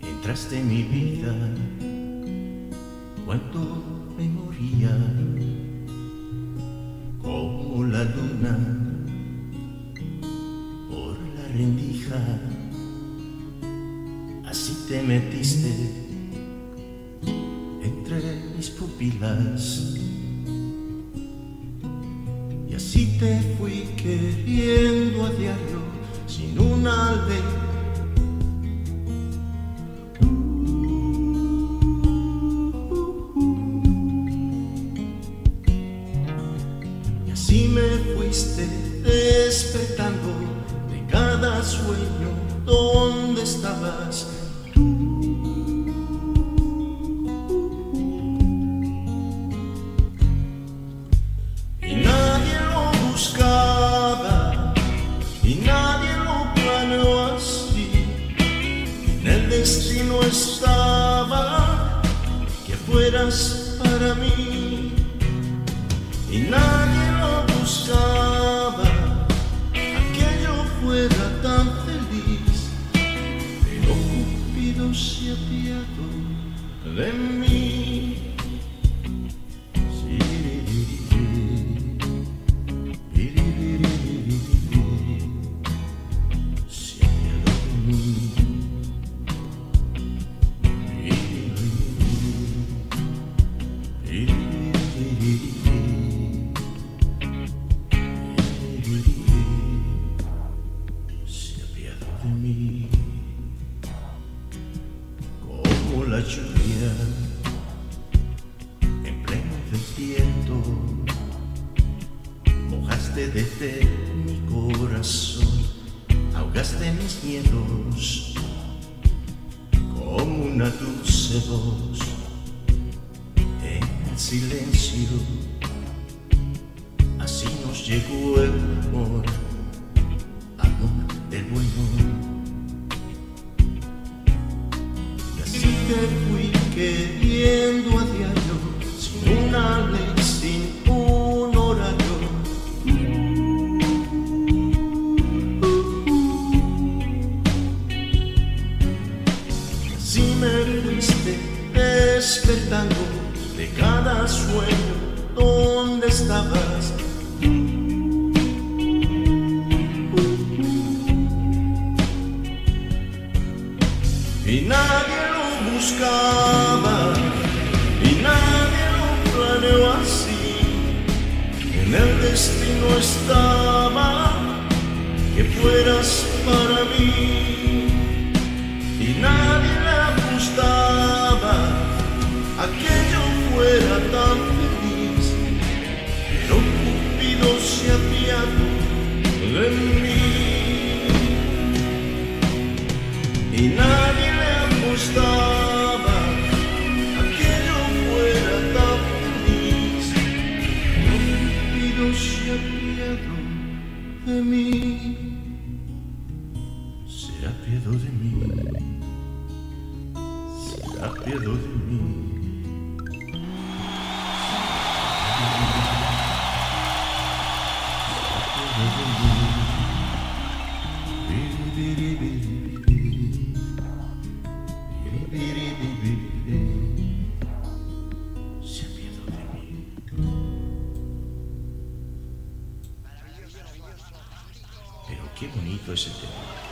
entraste en mi vida. Cuando me moría. Como la luna por la rendija. Así te metiste entre mis pupilas. Y así te fui queriendo a diario sin una ley Y así me fuiste despertando de cada sueño donde estabas. Destino estaba que fueras para mí y nadie lo buscaba, aquello fuera tan feliz, pero Cupido se apiado de mí. Como la lluvia en pleno desierto. Mojaste desde mi corazón, ahogaste mis miedos como una dulce voz en el silencio. Así nos llegó el amor te fui queriendo a diario, sin una ley, sin un horario. Y así me fuiste despertando de cada sueño donde estabas. Y nadie lo planeó así. En el destino estaba que fueras para mí y nadie le gustaba aquello fuera tan se apiadó de mí se apiadó de mí Se apiadó de mí. Pero qué bonito ese tema.